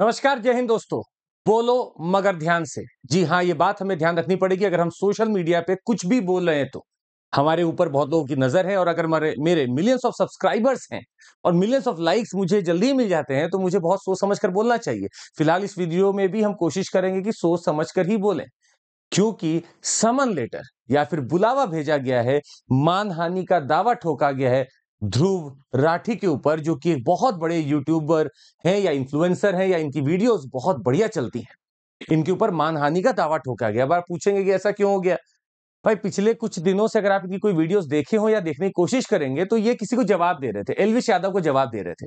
नमस्कार, जय हिंद दोस्तों। बोलो मगर ध्यान से। जी हाँ ये बात हमें ध्यान रखनी पड़ेगी, अगर हम सोशल मीडिया पे कुछ भी बोल रहे हैं तो। हमारे ऊपर बहुत लोगों की नज़र है और अगर मेरे मेरे मिलियंस ऑफ़ सब्सक्राइबर्स हैं और मिलियंस ऑफ़ लाइक्स मुझे जल्दी मिल जाते हैं तो मुझे बहुत सोच समझ कर बोलना चाहिए। फ़िलहाल इस वीडियो में भी हम कोशिश करेंगे कि सोच समझ कर ही बोलें। क्योंकि समन लेटर या फिर बुलावा भेजा गया है, मानहानि का दावा ठोका गया है ध्रुव राठी के ऊपर, जो कि बहुत बड़े यूट्यूबर हैं या इन्फ्लुएंसर हैं या इनकी वीडियोस बहुत बढ़िया चलती हैं। इनके ऊपर मानहानि का दावा ठोका गया। अब आप पूछेंगे कि ऐसा क्यों हो गया? भाई, पिछले कुछ दिनों से अगर आप इनकी कोई वीडियोस देखे हो या देखने की कोशिश करेंगे तो ये किसी को जवाब दे रहे थे। एलविश यादव को जवाब दे रहे थे।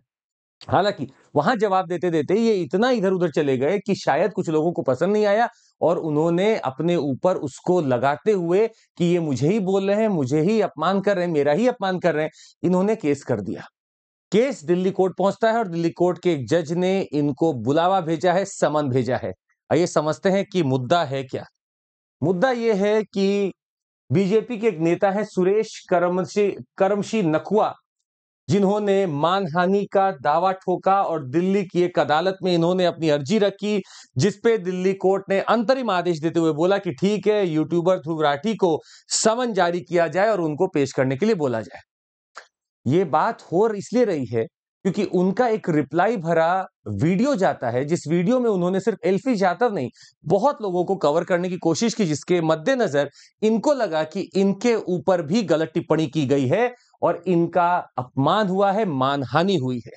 हालाँकि वहाँ जवाब देते देते ये इतना इधर उधर चले गए कि शायद कुछ लोगों को पसंद नहीं आया और उन्होंने अपने ऊपर उसको लगाते हुए कि ये मुझे ही बोल रहे हैं, मुझे ही अपमान कर रहे हैं, मेरा ही अपमान कर रहे हैं, इन्होंने केस कर दिया। केस दिल्ली कोर्ट पहुँचता है और दिल्ली कोर्ट के एक जज ने इनको बुलावा भेजा है, समन भेजा है। आइए समझते हैं कि मुद्दा है क्या। मुद्दा यह है कि बीजेपी के एक नेता है सुरेश करमशी करमशी नकुआ जिन्होंने मानहानि का दावा ठोका और दिल्ली की एक अदालत में इन्होंने अपनी अर्जी रखी जिसपे दिल्ली कोर्ट ने अंतरिम आदेश देते हुए बोला कि ठीक है यूट्यूबर ध्रुव राठी को समन जारी किया जाए और उनको पेश करने के लिए बोला जाए। ये बात हो इसलिए रही है क्योंकि उनका एक रिप्लाई भरा वीडियो जाता है, जिस वीडियो में उन्होंने सिर्फ़ एल्फी यादव नहीं, बहुत लोगों को कवर करने की कोशिश की, जिसके मद्देनजर इनको लगा कि इनके ऊपर भी गलत टिप्पणी की गई है और इनका अपमान हुआ है, मानहानि हुई है।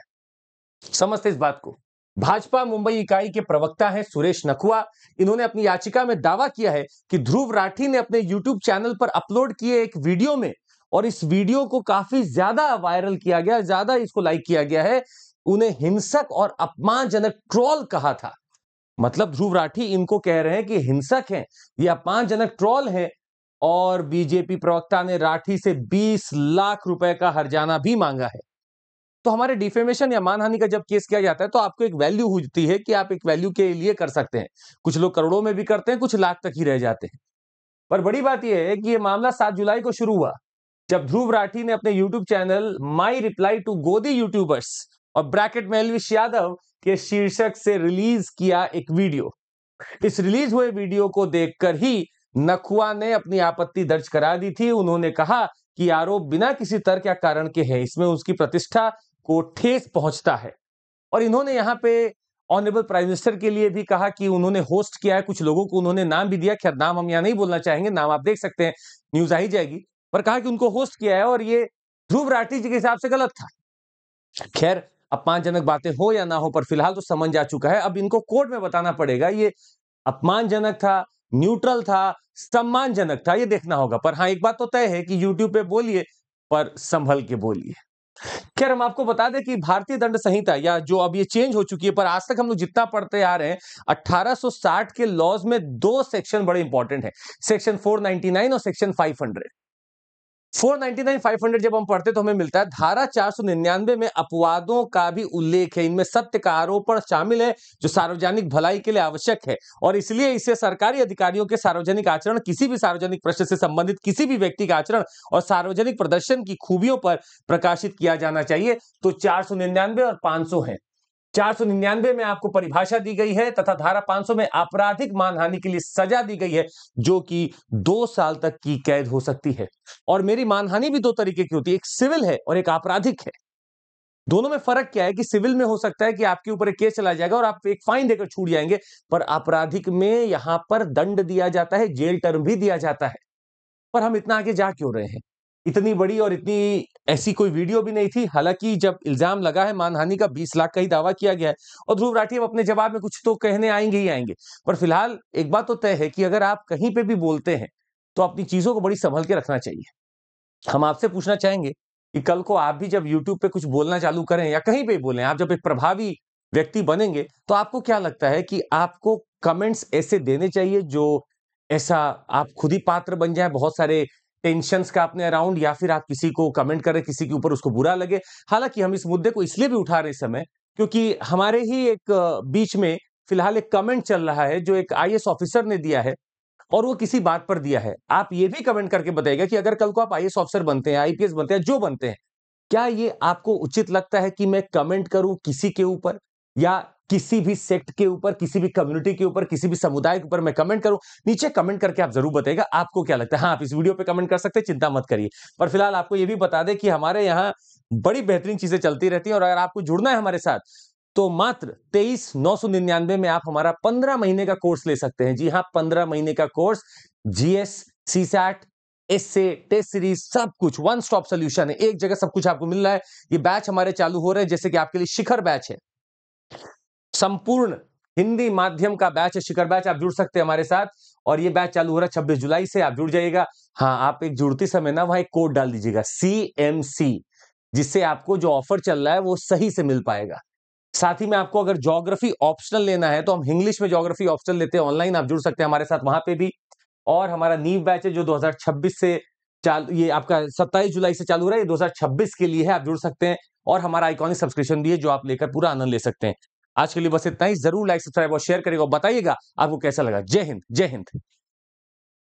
समझते इस बात को। भाजपा मुंबई इकाई के प्रवक्ता हैं सुरेश नखुआ। इन्होंने अपनी याचिका में दावा किया है कि ध्रुव राठी ने अपने यूट्यूब चैनल पर अपलोड किए एक वीडियो में और इस वीडियो को काफ़ी ज़्यादा वायरल किया गया, ज़्यादा इसको लाइक किया गया है। उन्हें हिंसक और अपमानजनक ट्रोल कहा था। मतलब ध्रुव राठी इनको कह रहे हैं कि हिंसक हैं, ये अपमानजनक ट्रोल है और बीजेपी प्रवक्ता ने राठी से 20 लाख रुपए का हरजाना भी मांगा है। तो हमारे डिफेमेशन या मानहानि का जब केस किया जाता है तो आपको एक वैल्यू होती है कि आप एक वैल्यू के लिए कर सकते हैं। कुछ लोग करोड़ों में भी करते हैं, कुछ लाख तक ही रह जाते हैं। पर बड़ी बात यह है कि यह मामला सात जुलाई को शुरू हुआ। जब ध्रुव राठी ने अपने YouTube channel my reply to Godi YouTubers और ब्रैकेट में एलविश यादव के शीर्षक से रिलीज़ किया एक वीडियो इस रिलीज़ हुए वीडियो को देखकर ही नखुआ ने अपनी आपत्ति दर्ज करा दी थी। उन्होंने कहा कि आरोप बिना किसी तर्क या कारण के है। इसमें उसकी प्रतिष्ठा को ठेस पहुँचता है। और इन्होंने यहाँ पे ऑनरेबल प्राइम मिनिस्टर के लिए भी कहा कि उन्होंने होस्ट किया है। कुछ लोगों को उन्होंने नाम भी दिया। खैर, नाम हम यहाँ नहीं बोलना चाहेंगे। नाम आप देख सकते हैं। न्यूज़ आ ही जाएगी। पर कहा कि उनको होस्ट किया है और ये ध्रुव राठी जी के हिसाब से गलत था। खैर अपमानजनक बातें हो या ना हो, पर फ़िलहाल तो समझ जा चुका है। अब इनको कोर्ट में बताना पड़ेगा। ये अपमानजनक था, न्यूट्रल था, सम्मानजनक था, ये देखना होगा। पर हाँ एक बात तो तय है कि यूट्यूब पे बोलिए, पर संभल के बोलिए। खैर, हम आपको बता दें कि भारतीय दंड संहिता या जो अब ये चेंज हो चुकी है, पर आज तक हम लोग जितना पढ़ते आ रहे हैं 1860 के लॉज में दो सेक्शन बड़े इंपॉर्टेंट है। सेक्शन 499 और सेक्शन 500 499 500 जब हम पढ़ते तो हमें मिलता है, धारा 499 में अपवादों का भी उल्लेख है। इनमें सत्य का आरोपण शामिल है, जो सार्वजनिक भलाई के लिए आवश्यक है। और इसलिए इसे सरकारी अधिकारियों के सार्वजनिक आचरण, किसी भी सार्वजनिक प्रश्न से संबंधित किसी भी व्यक्ति का आचरण और सार्वजनिक प्रदर्शन की खूबियों पर प्रकाशित किया जाना चाहिए। तो चार सौ निन्यानवे और पाँच है। चार सौ निन्यानवे में आपको परिभाषा दी गई है तथा धारा 500 में आपराधिक मानहानि के लिए सजा दी गई है, जो कि दो साल तक की कैद हो सकती है। और मेरी मानहानि भी दो तरीके की होती है, एक सिविल है और एक आपराधिक है। दोनों में फ़र्क क्या है कि सिविल में हो सकता है कि आपके ऊपर एक केस चला जाएगा और आप एक फाइन देकर छूट जाएँगे, पर आपराधिक में यहाँ पर दंड दिया जाता है, जेल टर्म भी दिया जाता है। पर हम इतना आगे जा क्यों रहे हैं? इतनी बड़ी और इतनी ऐसी कोई वीडियो भी नहीं थी। हालाँकि जब इल्ज़ाम लगा है, मानहानि का 20 लाख का ही दावा किया गया है और ध्रुव राठी अब अपने जवाब में कुछ तो कहने आएँगे ही आएँगे। पर फ़िलहाल एक बात तो तय है कि अगर आप कहीं पे भी बोलते हैं तो अपनी चीज़ों को बड़ी संभल के रखना चाहिए। हम आपसे पूछना चाहेंगे कि कल को आप भी जब यूट्यूब पे कुछ बोलना चालू करें या कहीं पे बोले, आप जब एक प्रभावी व्यक्ति बनेंगे तो आपको क्या लगता है कि आपको कमेंट्स ऐसे देने चाहिए जो ऐसा आप खुद ही पात्र बन जाए, बहुत सारे टेंशन का अपने अराउंड या फिर आप किसी को कमेंट करें किसी के ऊपर उसको बुरा लगे। हालाँकि हम इस मुद्दे को इसलिए भी उठा रहे समय क्योंकि हमारे ही एक बीच में फ़िलहाल एक कमेंट चल रहा है जो एक आई ऑफिसर ने दिया है और वो किसी बात पर दिया है। आप ये भी कमेंट करके बताइएगा कि अगर कल को आप आई ऑफिसर बनते हैं, आईपीएस बनते हैं, जो बनते हैं, क्या ये आपको उचित लगता है कि मैं कमेंट करूँ किसी के ऊपर? या किसी भी सेक्ट के ऊपर, किसी भी कम्युनिटी के ऊपर, किसी भी समुदाय के ऊपर मैं कमेंट करूँ, नीचे कमेंट करके आप ज़रूर बताइएगा, आपको क्या लगता है? हाँ आप इस वीडियो पे कमेंट कर सकते हैं, चिंता मत करिए। पर फ़िलहाल आपको ये भी बता दें कि हमारे यहाँ बड़ी बेहतरीन चीज़ें चलती रहती हैं और अगर आपको जुड़ना है हमारे साथ तो मात्र तेईस नौ सौ निन्यानवे में आप हमारा पंद्रह महीने का कोर्स ले सकते हैं। जी हाँ पंद्रह महीने का कोर्स जीएस सी सैट एस टेस्ट सीरीज़ सब कुछ वन स्टॉप सोल्यूशन है। एक जगह सब कुछ आपको मिल रहा है। ये बैच हमारे चालू हो रहे हैं, जैसे कि आपके लिए शिखर बैच है। संपूर्ण हिंदी माध्यम का बैच है, शिखर बैच, आप जुड़ सकते हैं हमारे साथ। और ये बैच चालू हो रहा है छब्बीस जुलाई से, आप जुड़ जाइएगा। हाँ आप एक जुड़ती समय ना वहाँ एक कोड डाल दीजिएगा सी एम सी जिससे आपको जो ऑफ़र चल रहा है वो सही से मिल पाएगा। साथ ही में आपको अगर ज्योग्राफी ऑप्शनल लेना है तो हम इंग्लिश में ज्योग्राफी ऑप्शनल लेते हैं ऑनलाइन आप जुड़ सकते हैं हमारे साथ वहाँ पे भी। और हमारा नीव बैच है जो 2026 से चालू, ये आपका 27 जुलाई से चालू हो रहा है, ये 2026 के लिए है, आप जुड़ सकते हैं। और हमारा आइकॉनिक सब्सक्रिप्शन भी है, जो आप लेकर पूरा आनंद ले सकते हैं। आज के लिए बस इतना ही। ज़रूर लाइक सब्सक्राइब और शेयर करेगा बताइएगा आपको कैसा लगा। जय हिंद जय हिंद।